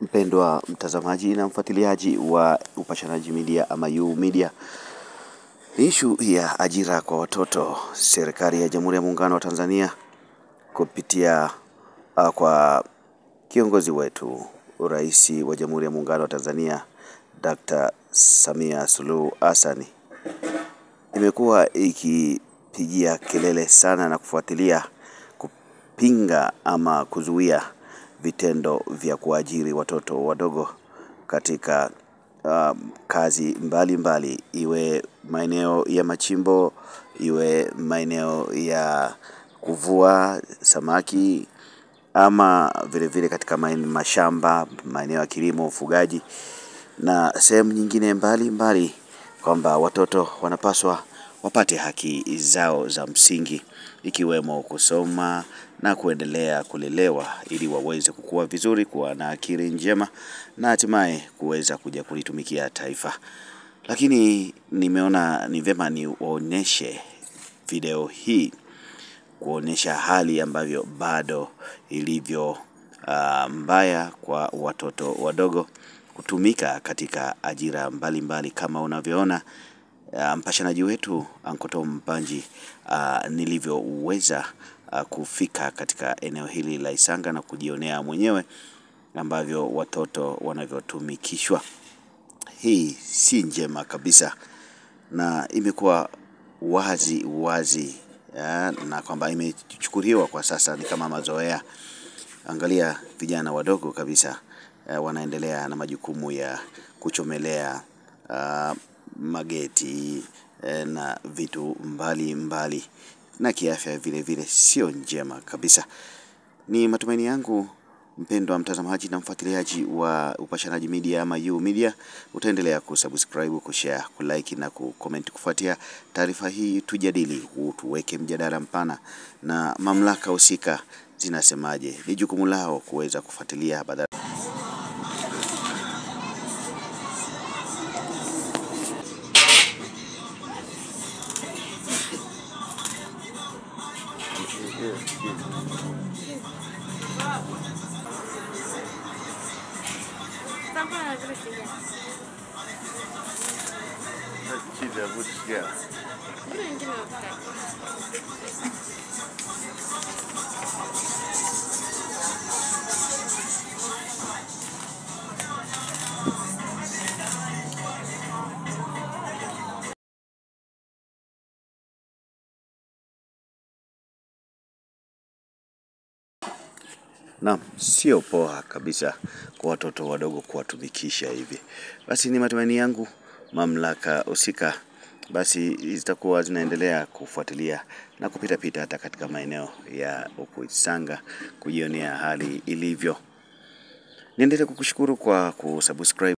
Mpendwa mtazamaji na mfuatiliaji wa Upashanaji Media ama U Media, ishu ya ajira kwa watoto, serikali ya Jamhuri ya Muungano wa Tanzania kupitia uh, kwa kiongozi wetu Rais wa Jamhuri ya Muungano wa Tanzania Dr. Samia Suluhu Hassan imekuwa ikipigia kelele sana na kufuatilia kupinga ama kuzuia vitendo vya kuajiri watoto wadogo katika um, kazi mbalimbali. Mbali, iwe maeneo ya machimbo, iwe maeneo ya kuvua samaki ama vile vile katika mashamba, maeneo ya kilimo, ufugaji na sehemu nyingine mbalimbali, mbali, kwamba watoto wanapaswa wapate haki zao za msingi ikiwemo kusoma na kuendelea kulelewa ili waweze kukua vizuri, kuwa na akili njema na hatimaye kuweza kuja kulitumikia taifa. Lakini nimeona ni vyema niwaonyeshe video hii kuonyesha hali ambavyo bado ilivyo uh, mbaya kwa watoto wadogo kutumika katika ajira mbalimbali mbali kama unavyoona mpashanaji wetu Ankoto Mpanji uh, nilivyoweza uh, kufika katika eneo hili la Isanga na kujionea mwenyewe ambavyo watoto wanavyotumikishwa. Hii si njema kabisa na imekuwa wazi wazi ya, na kwamba imechukuliwa kwa sasa ni kama mazoea. Angalia vijana wadogo kabisa ya, wanaendelea na majukumu ya kuchomelea uh, mageti uh, na vitu mbali mbali na kiafya vile vile sio njema kabisa. Ni matumaini yangu mpendwa mtazamaji na mfuatiliaji wa Upashanaji Media ama U Media, utaendelea kusubscribe, kushare, kulike na kucomment kufuatia taarifa hii, tujadili, tuweke mjadala mpana na mamlaka husika zinasemaje. Ni jukumu lao kuweza kufuatilia badala Такая красивая. Какие будешь я? Ну, Thank you. Naam, sio poa kabisa kwa watoto wadogo kuwatumikisha hivi. Basi ni matumaini yangu mamlaka husika basi zitakuwa zinaendelea kufuatilia na kupita pita hata katika maeneo ya huku Isanga kujionea hali ilivyo. Niendelee kukushukuru kwa kusubscribe